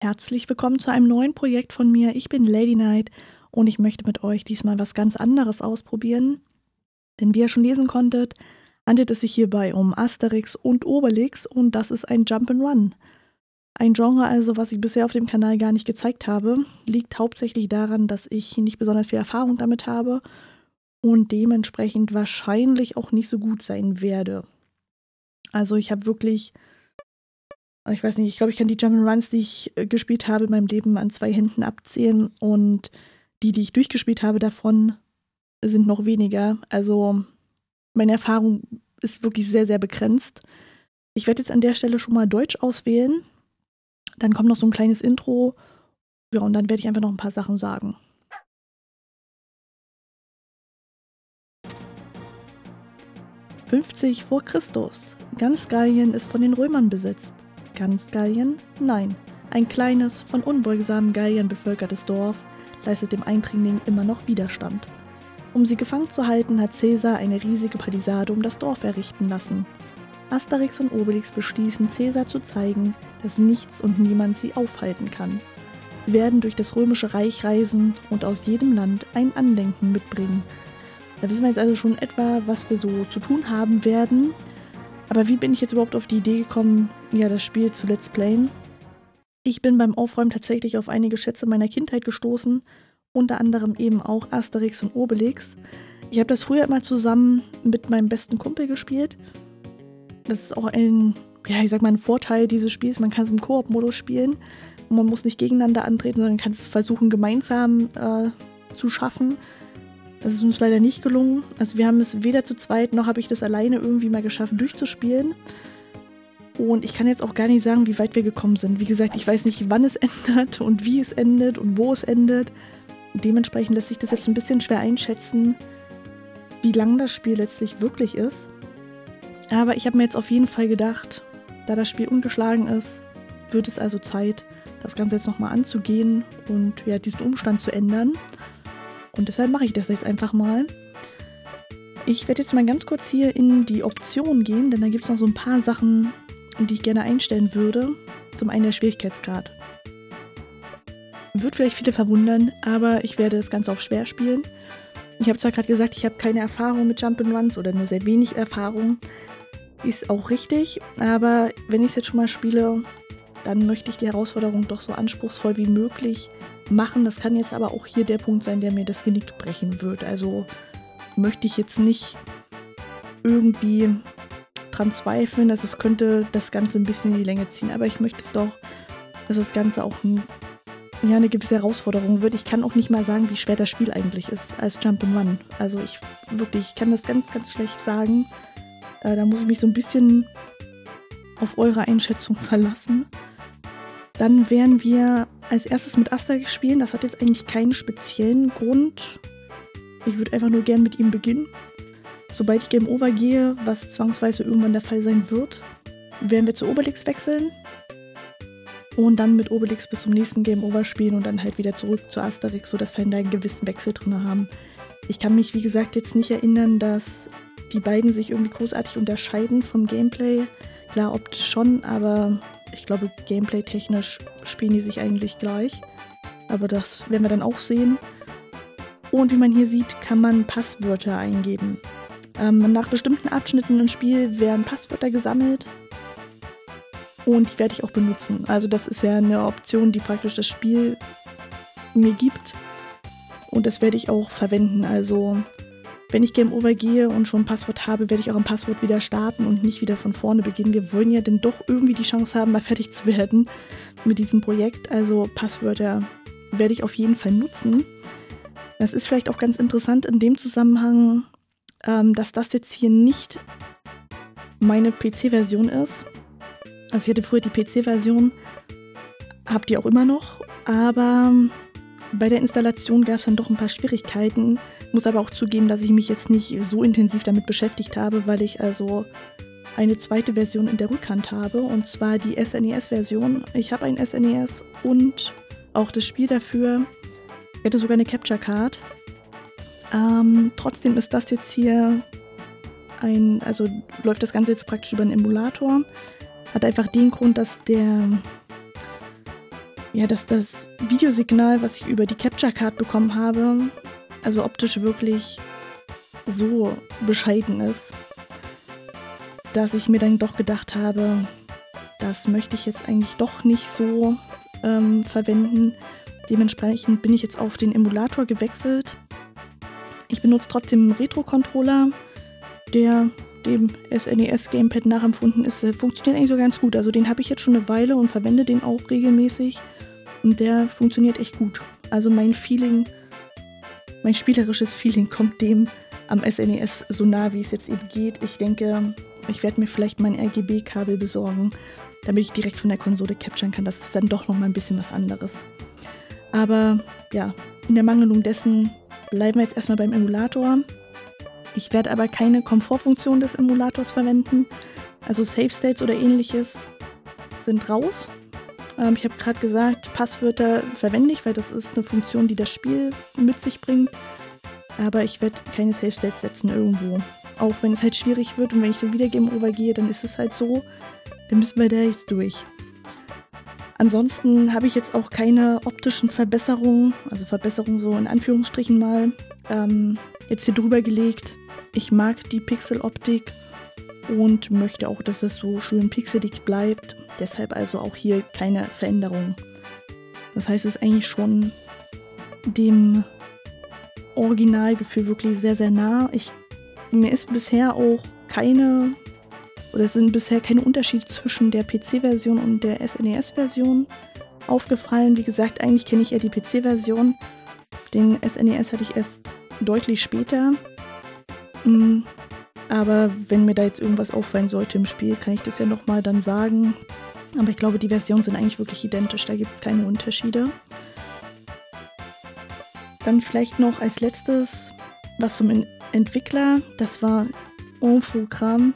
Herzlich willkommen zu einem neuen Projekt von mir. Ich bin Lady Knight und ich möchte mit euch diesmal was ganz anderes ausprobieren. Denn wie ihr schon lesen konntet, handelt es sich hierbei um Asterix und Obelix und das ist ein Jump'n'Run. Ein Genre also, was ich bisher auf dem Kanal gar nicht gezeigt habe, liegt hauptsächlich daran, dass ich nicht besonders viel Erfahrung damit habe und dementsprechend wahrscheinlich auch nicht so gut sein werde. Also ich habe wirklich ich weiß nicht, ich glaube, ich kann die Jump'n'Runs, die ich äh, gespielt habe in meinem Leben, an zwei Händen abzählen und die, die ich durchgespielt habe davon, sind noch weniger. Also meine Erfahrung ist wirklich sehr, sehr begrenzt. Ich werde jetzt an der Stelle schon mal Deutsch auswählen. Dann kommt noch so ein kleines Intro. Ja, und dann werde ich einfach noch ein paar Sachen sagen. »50 vor Christus. Ganz Gallien ist von den Römern besetzt. Ganz Gallien? Nein. Ein kleines, von unbeugsamen Galliern bevölkertes Dorf leistet dem Eindringling immer noch Widerstand. Um sie gefangen zu halten, hat Caesar eine riesige Palisade um das Dorf errichten lassen. Asterix und Obelix beschließen, Caesar zu zeigen, dass nichts und niemand sie aufhalten kann. Sie werden durch das römische Reich reisen und aus jedem Land ein Andenken mitbringen. Da wissen wir jetzt also schon etwa, was wir so zu tun haben werden. Aber wie bin ich jetzt überhaupt auf die Idee gekommen, ja, das Spiel zu Let's Playen? Ich bin beim Aufräumen tatsächlich auf einige Schätze meiner Kindheit gestoßen, unter anderem eben auch Asterix und Obelix. Ich habe das früher immer zusammen mit meinem besten Kumpel gespielt. Das ist auch ein, ja, ich sag mal, ein Vorteil dieses Spiels. Man kann es im Koop-Modus spielen und man muss nicht gegeneinander antreten, sondern kann es versuchen, gemeinsam äh, zu schaffen. Das ist uns leider nicht gelungen. Also wir haben es weder zu zweit noch habe ich das alleine irgendwie mal geschafft durchzuspielen. Und ich kann jetzt auch gar nicht sagen, wie weit wir gekommen sind. Wie gesagt, ich weiß nicht, wann es endet und wie es endet und wo es endet. Dementsprechend lässt sich das jetzt ein bisschen schwer einschätzen, wie lang das Spiel letztlich wirklich ist. Aber ich habe mir jetzt auf jeden Fall gedacht, da das Spiel ungeschlagen ist, wird es also Zeit, das Ganze jetzt nochmal anzugehen und ja, diesen Umstand zu ändern. Und deshalb mache ich das jetzt einfach mal. Ich werde jetzt mal ganz kurz hier in die Optionen gehen, denn da gibt es noch so ein paar Sachen, die ich gerne einstellen würde. Zum einen der Schwierigkeitsgrad. Wird vielleicht viele verwundern, aber ich werde das Ganze auf schwer spielen. Ich habe zwar gerade gesagt, ich habe keine Erfahrung mit Jump'n'Runs oder nur sehr wenig Erfahrung. Ist auch richtig, aber wenn ich es jetzt schon mal spiele, dann möchte ich die Herausforderung doch so anspruchsvoll wie möglich machen. Das kann jetzt aber auch hier der Punkt sein, der mir das Genick brechen wird. Also möchte ich jetzt nicht irgendwie dran zweifeln, dass es könnte das Ganze ein bisschen in die Länge ziehen. Aber ich möchte es doch, dass das Ganze auch ein, ja, eine gewisse Herausforderung wird. Ich kann auch nicht mal sagen, wie schwer das Spiel eigentlich ist als Jump'n'Run. Also ich wirklich, ich kann das ganz, ganz schlecht sagen. Äh, da muss ich mich so ein bisschen auf eure Einschätzung verlassen. Dann werden wir als erstes mit Asterix spielen. Das hat jetzt eigentlich keinen speziellen Grund. Ich würde einfach nur gern mit ihm beginnen. Sobald ich Game Over gehe, was zwangsweise irgendwann der Fall sein wird, werden wir zu Obelix wechseln. Und dann mit Obelix bis zum nächsten Game Over spielen und dann halt wieder zurück zu Asterix, sodass wir da einen gewissen Wechsel drin haben. Ich kann mich, wie gesagt, jetzt nicht erinnern, dass die beiden sich irgendwie großartig unterscheiden vom Gameplay. Klar, optisch schon, aber ich glaube, gameplay-technisch spielen die sich eigentlich gleich. Aber das werden wir dann auch sehen. Und wie man hier sieht, kann man Passwörter eingeben. Ähm, nach bestimmten Abschnitten im Spiel werden Passwörter gesammelt. Und die werde ich auch benutzen. Also das ist ja eine Option, die praktisch das Spiel mir gibt. Und das werde ich auch verwenden. Also wenn ich Game Over gehe und schon ein Passwort habe, werde ich auch ein Passwort wieder starten und nicht wieder von vorne beginnen. Wir wollen ja denn doch irgendwie die Chance haben, mal fertig zu werden mit diesem Projekt. Also Passwörter werde ich auf jeden Fall nutzen. Das ist vielleicht auch ganz interessant in dem Zusammenhang, ähm, dass das jetzt hier nicht meine PC-Version ist. Also ich hatte früher die PC-Version, habe die auch immer noch, aber bei der Installation gab es dann doch ein paar Schwierigkeiten. Muss aber auch zugeben, dass ich mich jetzt nicht so intensiv damit beschäftigt habe, weil ich also eine zweite Version in der Rückhand habe, und zwar die SNES-Version. Ich habe ein SNES und auch das Spiel dafür. Ich hätte sogar eine Capture Card. Ähm, trotzdem ist das jetzt hier ein, also läuft das Ganze jetzt praktisch über einen Emulator. Hat einfach den Grund, dass der ja, dass das Videosignal, was ich über die Capture Card bekommen habe, also optisch wirklich so bescheiden ist, dass ich mir dann doch gedacht habe, das möchte ich jetzt eigentlich doch nicht so ähm, verwenden. Dementsprechend bin ich jetzt auf den Emulator gewechselt. Ich benutze trotzdem einen Retro-Controller, der dem SNES Gamepad nachempfunden ist. Funktioniert eigentlich so ganz gut. Also den habe ich jetzt schon eine Weile und verwende den auch regelmäßig. Und der funktioniert echt gut. Also mein Feeling, mein spielerisches Feeling kommt dem am SNES so nah, wie es jetzt eben geht. Ich denke, ich werde mir vielleicht mein RGB-Kabel besorgen, damit ich direkt von der Konsole capturen kann. Das ist dann doch nochmal ein bisschen was anderes. Aber ja, in der Mangelung dessen bleiben wir jetzt erstmal beim Emulator. Ich werde aber keine Komfortfunktion des Emulators verwenden. Also Save States oder ähnliches sind raus. Ähm, ich habe gerade gesagt, Passwörter verwende ich, weil das ist eine Funktion, die das Spiel mit sich bringt. Aber ich werde keine Save States setzen irgendwo. Auch wenn es halt schwierig wird und wenn ich dann wieder Game Over gehe, dann ist es halt so. Dann müssen wir da jetzt durch. Ansonsten habe ich jetzt auch keine optischen Verbesserungen, also Verbesserungen so in Anführungsstrichen mal, ähm, jetzt hier drüber gelegt. Ich mag die Pixel-Optik und möchte auch, dass das so schön pixelig bleibt. Deshalb also auch hier keine Veränderung. Das heißt, es ist eigentlich schon dem Originalgefühl wirklich sehr, sehr nah. Ich, mir ist bisher auch keine, oder es sind bisher keine Unterschiede zwischen der PC-Version und der SNES-Version aufgefallen. Wie gesagt, eigentlich kenne ich eher die PC-Version. Den SNES hatte ich erst deutlich später. Mm, aber wenn mir da jetzt irgendwas auffallen sollte im Spiel, kann ich das ja nochmal dann sagen. Aber ich glaube, die Versionen sind eigentlich wirklich identisch, da gibt es keine Unterschiede. Dann vielleicht noch als letztes was zum Entwickler. Das war Infogramm,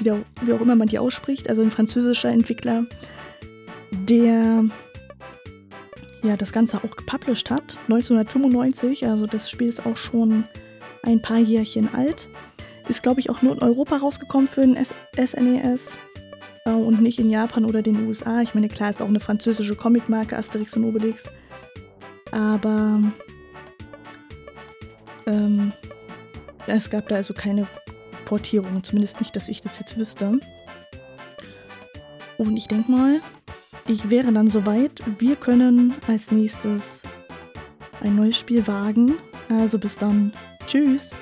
wie auch immer man die ausspricht, also ein französischer Entwickler, der ja das Ganze auch gepublished hat, 1995. Also das Spiel ist auch schon ein paar Jährchen alt. Ist, glaube ich, auch nur in Europa rausgekommen für den SNES und nicht in Japan oder den USA. Ich meine, klar, ist auch eine französische Comicmarke, Asterix und Obelix. Aber ähm, es gab da also keine Portierung, zumindest nicht, dass ich das jetzt wüsste. Und ich denke mal, ich wäre dann soweit. Wir können als nächstes ein neues Spiel wagen. Also bis dann. Tschüss.